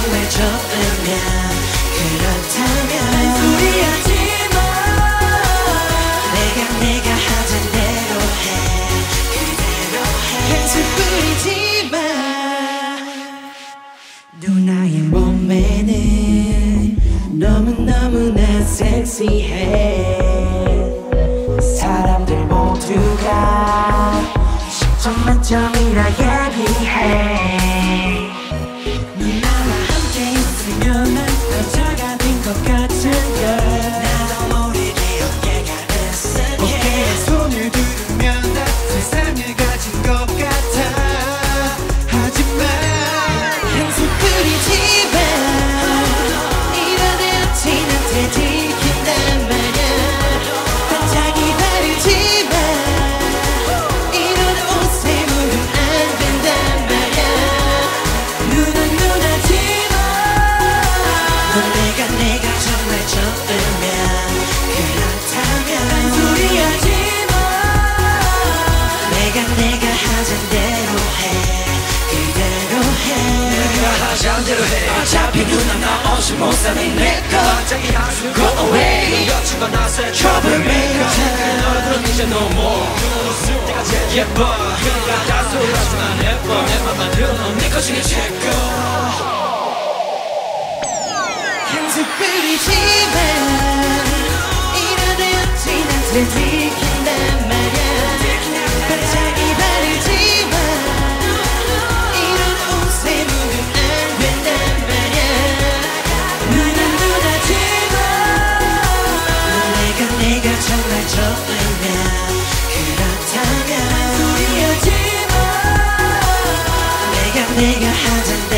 마음에 좋으면 그렇다면 소리하지 마. 내가 내가 하던 대로 해. 그대로 해. 계속 부리지 마 누나의 몸매는 너무너무나 섹시해. 사람들 모두가 10점 만점이라 얘기해. again. 맘대로 해. 어차피 누난 나 없이 못 사는 내꺼 갑자기 한숨 go away. 여친과 나서의 troublemaker 너 얼굴은 이제 no more. 내가 제일 예뻐. 그러니까 다소리하지만 예뻐. 내 맘만 들어놓은 네것 중에 최고. 특별히 지만 이런 애였지 난 제일 내가 하던